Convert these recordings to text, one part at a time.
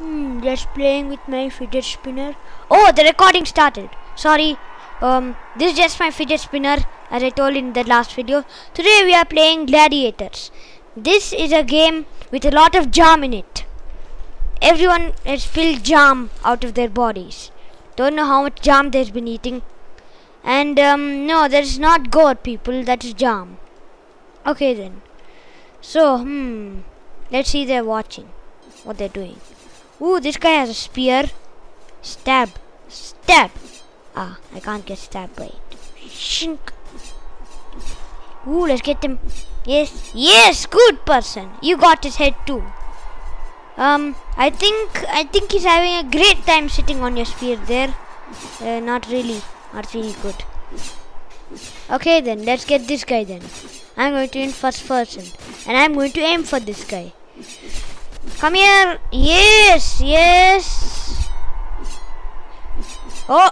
Hmm, just playing with my fidget spinner. Oh, the recording started. Sorry. Um, this is just my fidget spinner, as I told in the last video. Today we are playing Gladiators. This is a game with a lot of jam in it. Everyone has filled jam out of their bodies. Don't know how much jam they've been eating. And um, no, that is not goat, people. That is jam. Okay then. So, hmm. Let's see they're watching. What they're doing. Ooh, this guy has a spear. Stab. Stab. Ah, I can't get stabbed by it. Shink. Ooh, let's get him. Yes, yes, good person. You got his head too. Um, I think I think he's having a great time sitting on your spear there. Uh, not really, not really good. Okay then, let's get this guy then. I'm going to in first person, and I'm going to aim for this guy. Come here. Yes, yes. Oh,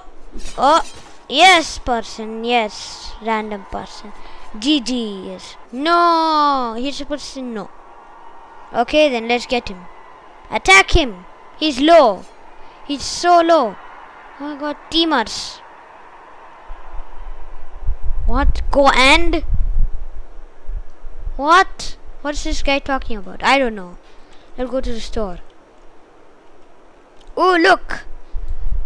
oh, yes, person. Yes, random person. GG, yes. No, he's supposed to no. Okay, then let's get him. Attack him. He's low. He's so low. Oh my god, teamers. What? Go and? What? What's this guy talking about? I don't know. Let's go to the store. Oh, look!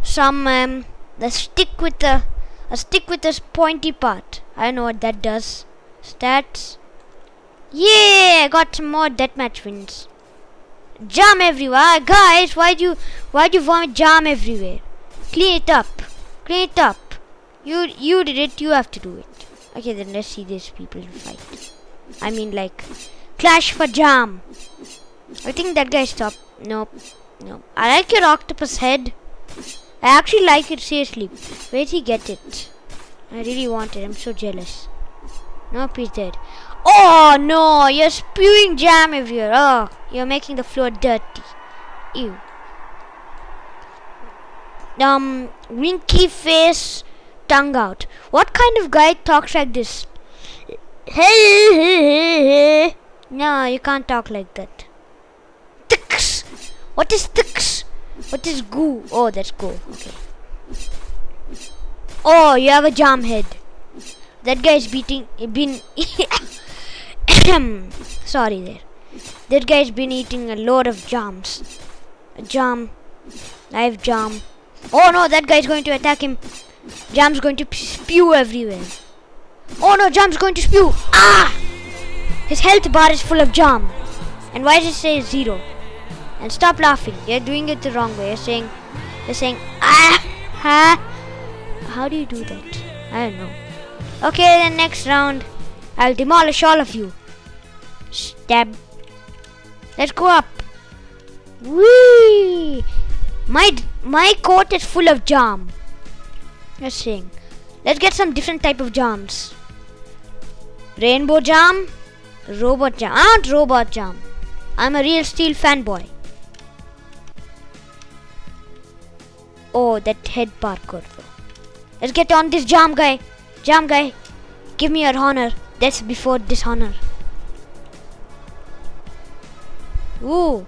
Some, um, the stick with the, a stick with this pointy part. I know what that does. Stats. Yeah, I got some more deathmatch wins. Jam everywhere, guys. Why do you, why do you vomit jam everywhere? Clean it up. Clean it up. You, you did it. You have to do it. Okay, then let's see these people fight. I mean, like, clash for jam. I think that guy stopped. Nope. Nope. I like your octopus head. I actually like it seriously. Where'd he get it? I really want it. I'm so jealous. Nope, he's dead. Oh no! You're spewing jam everywhere. Oh, you're making the floor dirty. Ew. Um, winky face, tongue out. What kind of guy talks like this? Hey, hey, hey, hey. No, you can't talk like that. What is tix? What is goo? Oh, that's goo. Okay. Oh, you have a jam head. That guy's beating. Been. Sorry there. That guy's been eating a lot of jams. A jam. Have jam. Oh no, that guy's going to attack him. Jam's going to spew everywhere. Oh no, Jam's going to spew. Ah! His health bar is full of jam. And why does it say zero? And stop laughing. You're doing it the wrong way. You're saying, you're saying, ah, ha. How do you do that? I don't know. Okay, then next round, I'll demolish all of you. Stab. Let's go up. Whee! My my coat is full of jam. Just saying. Let's get some different type of jams. Rainbow jam, robot jam. I want robot jam. I'm a real steel fanboy. Oh, that head parkour. Let's get on this jam guy. Jam guy, give me your honor. That's before dishonor. Ooh.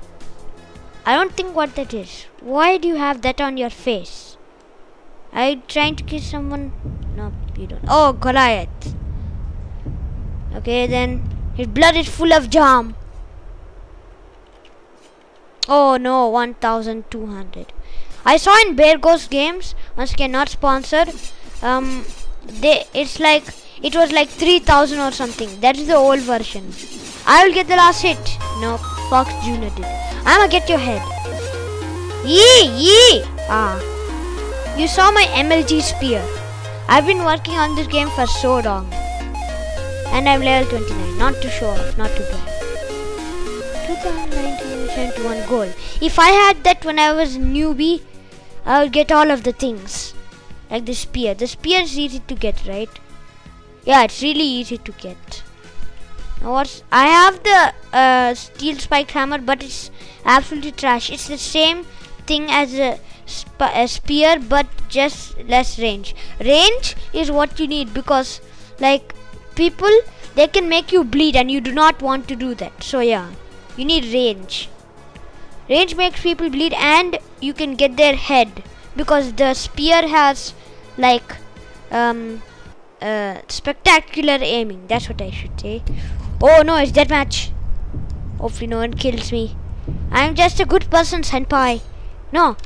I don't think what that is. Why do you have that on your face? Are you trying to kiss someone? No, you don't. Oh, Goliath. Okay, then his blood is full of jam. Oh no, 1200. I saw in Bear Ghost Games, once again not sponsored. Um, they it's like it was like 3000 or something. That is the old version. I will get the last hit. No, Fox Junior did. I'ma get your head. Yee yee. Ah, you saw my MLG spear. I've been working on this game for so long. And I'm level 29. Not to show off, not to brag. 2019 gold. If I had that when I was newbie, I would get all of the things. Like the spear. The spear is easy to get, right? Yeah, it's really easy to get. Now what's I have the uh, steel spiked hammer, but it's absolutely trash. It's the same thing as a, a spear, but just less range. Range is what you need because, like, people they can make you bleed, and you do not want to do that. So yeah, you need range. Range makes people bleed and you can get their head because the spear has like um uh, spectacular aiming. That's what I should say. Oh no, it's death match. Hopefully no one kills me. I'm just a good person, senpai. No,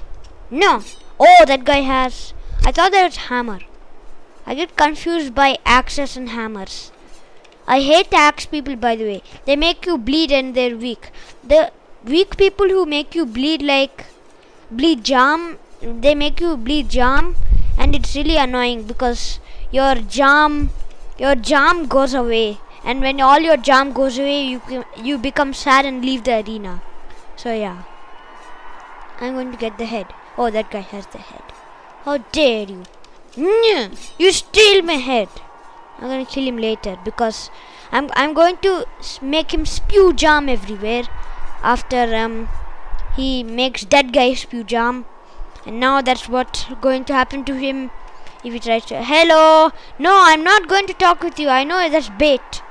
no. Oh, that guy has. I thought that was hammer. I get confused by axes and hammers. I hate axe people by the way. They make you bleed and they're weak. The weak people who make you bleed like bleed jam, they make you bleed jam and it's really annoying because your jam your jam goes away and when all your jam goes away you you become sad and leave the arena. So yeah. I'm going to get the head. Oh that guy has the head. How dare you? You steal my head. I'm gonna kill him later because I'm I'm going to make him spew jam everywhere after um he makes that guy spew jam. And now that's what's going to happen to him if he tries to hello! No I'm not going to talk with you. I know that's bait.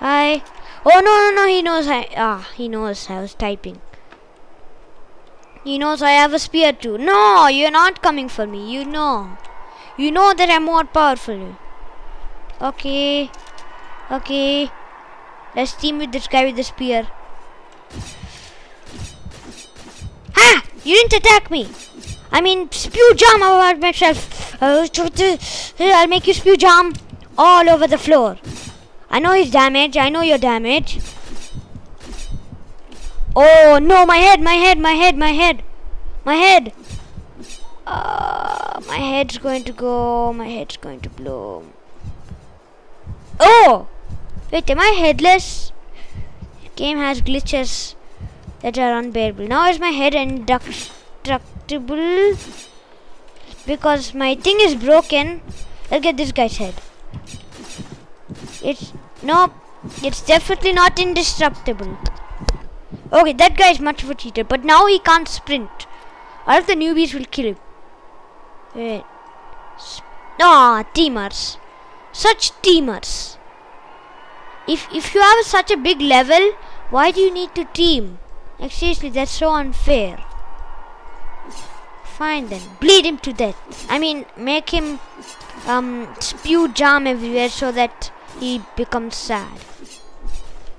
I oh no no no he knows I ah he knows I was typing. He knows I have a spear too. No you're not coming for me. You know. You know that I'm more powerful. Okay. Okay. Let's team with this guy with the spear Ha! You didn't attack me. I mean, spew jam about myself. Uh, I'll make you spew jam all over the floor. I know he's damaged. I know you're damaged. Oh no, my head, my head, my head, my head, my head. Uh, my head's going to go. My head's going to blow. Oh! Wait, am I headless? Game has glitches that are unbearable. Now is my head indestructible? Because my thing is broken. Let's get this guy's head. It's no, it's definitely not indestructible. Okay, that guy is much of a cheater, but now he can't sprint. All of the newbies will kill him. Wait. Ah, teamers. Such teamers. If if you have such a big level, why do you need to team? Like seriously, that's so unfair. Fine then, bleed him to death. I mean, make him um spew jam everywhere so that he becomes sad.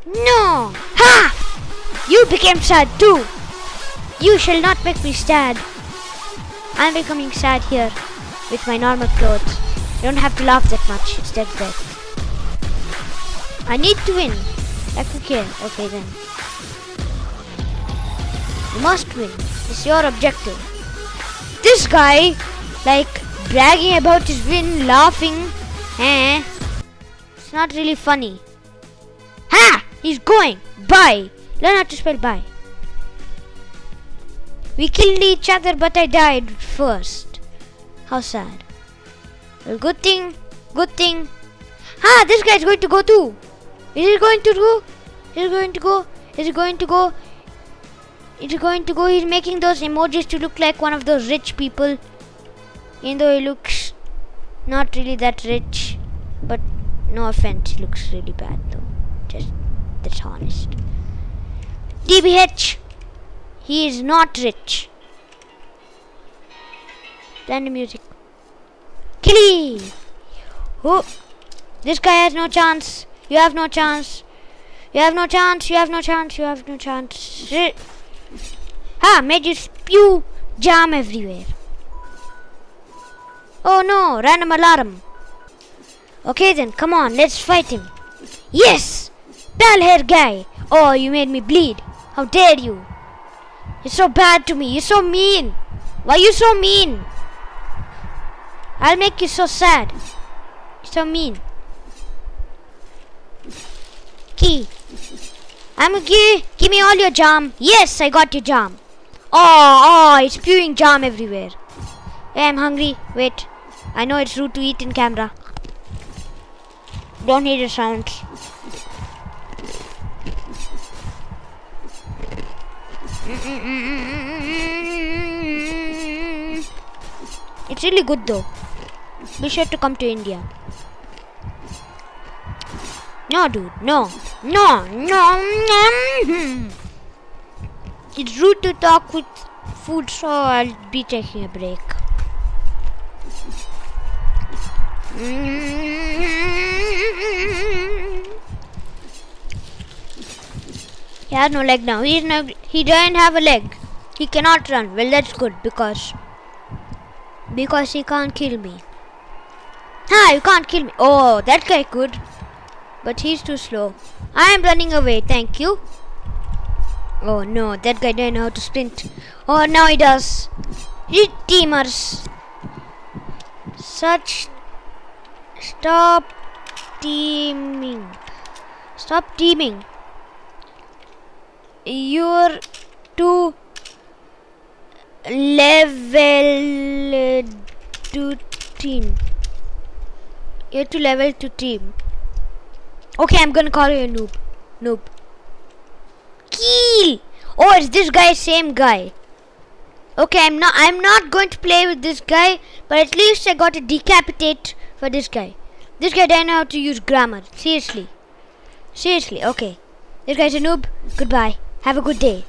No! Ha! You became sad too. You shall not make me sad. I'm becoming sad here with my normal clothes. You don't have to laugh that much. It's dead dead. I need to win. Who care? Okay then. You must win. It's your objective. This guy, like, bragging about his win, laughing, eh? It's not really funny. Ha! He's going. Bye. Learn how to spell bye. We killed each other, but I died first. How sad. Well, good thing. Good thing. Ah, this guy's going to go too. Is he going to go? Is he going to go? Is he going to go? It's going to go. He's making those emojis to look like one of those rich people. Even though he looks not really that rich. But no offense, he looks really bad though. Just that's honest. DBH. He is not rich. The music. Killy! Oh, this guy has no chance. You have no chance. You have no chance. You have no chance. You have no chance. Ha! Made you spew jam everywhere. Oh no! Random alarm. Okay then, come on, let's fight him. Yes! Pale hair guy! Oh, you made me bleed. How dare you? You're so bad to me. You're so mean. Why you so mean? I'll make you so sad. You're so mean. Key. I'm a give, give me all your jam. Yes, I got your jam. Oh, oh, it's spewing jam everywhere. Hey, I'm hungry. Wait. I know it's rude to eat in camera. Don't hear the sounds. It's really good though. Be sure to come to India. No, dude. No. No. No. no. It's rude to talk with food, so I'll be taking a break. He has no leg now. He's no. He doesn't have a leg. He cannot run. Well, that's good because because he can't kill me. Ah, you can't kill me. Oh, that guy could, but he's too slow. I am running away. Thank you. Oh no, that guy didn't know how to sprint. Oh, now he does. You teamers. Such. Stop teaming. Stop teaming. You're too level to team. You're to level to team. Okay, I'm gonna call you a noob. Noob. Oh, it's this guy, same guy. Okay, I'm not I'm not going to play with this guy, but at least I got a decapitate for this guy. This guy doesn't know how to use grammar. Seriously. Seriously, okay. This guy's a noob. Goodbye. Have a good day.